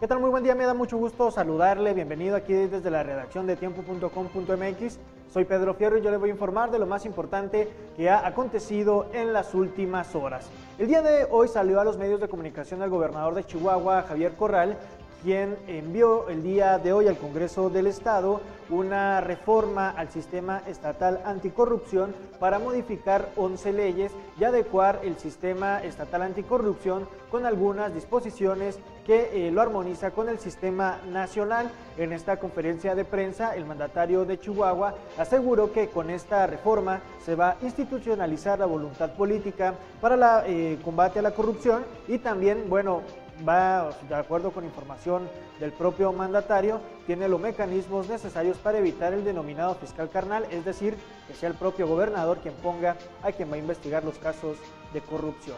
¿Qué tal? Muy buen día, me da mucho gusto saludarle. Bienvenido aquí desde la redacción de tiempo.com.mx. Soy Pedro Fierro y yo le voy a informar de lo más importante que ha acontecido en las últimas horas. El día de hoy salió a los medios de comunicación el gobernador de Chihuahua, Javier Corral, quien envió el día de hoy al Congreso del Estado una reforma al sistema estatal anticorrupción para modificar 11 leyes y adecuar el sistema estatal anticorrupción con algunas disposiciones que eh, lo armoniza con el sistema nacional. En esta conferencia de prensa, el mandatario de Chihuahua aseguró que con esta reforma se va a institucionalizar la voluntad política para el eh, combate a la corrupción y también, bueno, va de acuerdo con información del propio mandatario, tiene los mecanismos necesarios para evitar el denominado fiscal carnal, es decir, que sea el propio gobernador quien ponga a quien va a investigar los casos de corrupción.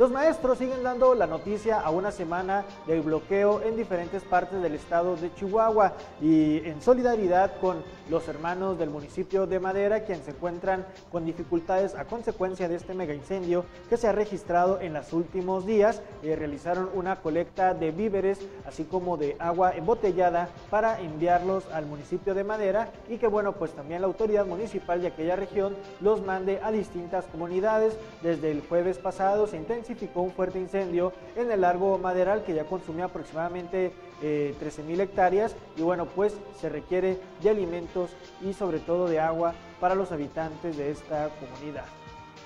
Los maestros siguen dando la noticia a una semana del bloqueo en diferentes partes del estado de Chihuahua y en solidaridad con los hermanos del municipio de Madera, quienes se encuentran con dificultades a consecuencia de este mega incendio que se ha registrado en los últimos días. Eh, realizaron una colecta de víveres, así como de agua embotellada para enviarlos al municipio de Madera y que bueno, pues también la autoridad municipal de aquella región los mande a distintas comunidades. Desde el jueves pasado se intensificó un fuerte incendio en el largo maderal que ya consumió aproximadamente 13 eh, mil hectáreas y bueno pues se requiere de alimentos y sobre todo de agua para los habitantes de esta comunidad.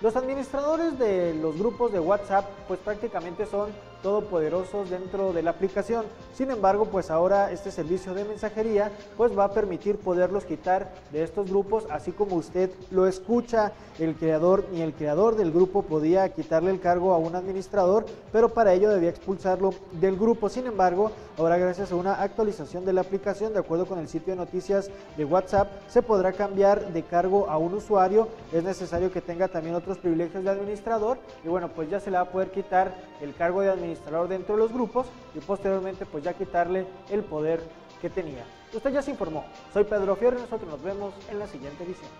Los administradores de los grupos de WhatsApp pues prácticamente son todopoderosos dentro de la aplicación. Sin embargo, pues ahora este servicio de mensajería pues va a permitir poderlos quitar de estos grupos, así como usted lo escucha, el creador ni el creador del grupo podía quitarle el cargo a un administrador, pero para ello debía expulsarlo del grupo. Sin embargo, ahora gracias a una actualización de la aplicación, de acuerdo con el sitio de noticias de WhatsApp, se podrá cambiar de cargo a un usuario. Es necesario que tenga también otros privilegios de administrador y bueno, pues ya se le va a poder quitar el cargo de administrador dentro de los grupos y posteriormente pues ya quitarle el poder que tenía. Usted ya se informó. Soy Pedro Fierro y nosotros nos vemos en la siguiente edición.